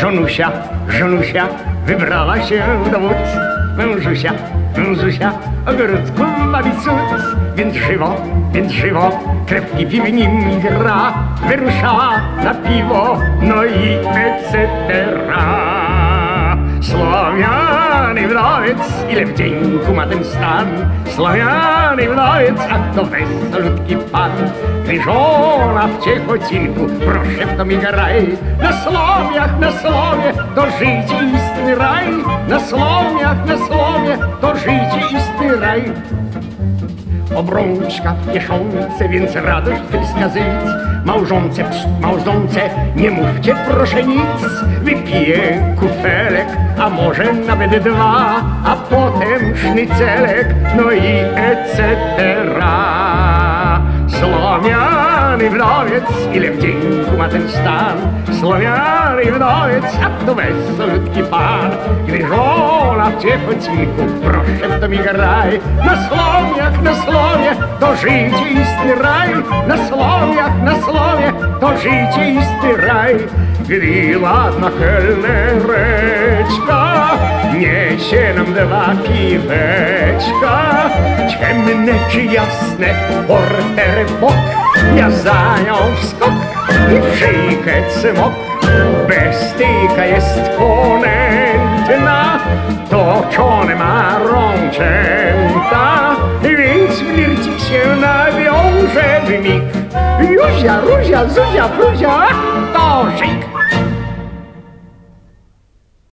żonusia, żonusia wybrała się do wód. Mężusia, mężusia, ogródku bawi cud. Więc żywo, więc żywo, krewki piwnim gra. Wyruszała na piwo, no i etc. Wdowiec, ile wdzięku ma ten stan. Słowiany wdowiec, a to wesolutki pan. Gdy żona w ciechocinku, proszę w to mi graj. Na Słowiach, na Słowie, to życie istny raj. Na Słowiach, na Słowie, to życie istny raj. Obrączka w kieszonce, więc radość tyska zyc. Małżonce, małżonce, nie mówcie proszę nic. Wypiję kufelek, a może nawet dwa, a potem sznycelek, no i etc. Słowiany wdowiec, ile wdzięku ma ten stan. Słowiany wdowiec, a to wesolutki pan. Gdy żona w ciechocinku, proszę w to mi graj. Na Słowiach, na Słowie, to to życie raj. Gdy ładna kelnereczka niesie nam dwa piweczka, ciemne czy jasne, porter bok, ja za nią w skok i w szyjkę cmok. Bestyjka jest ponętna, toczone ma rączęta, primic. Iuja, ruja, zuja, fruja,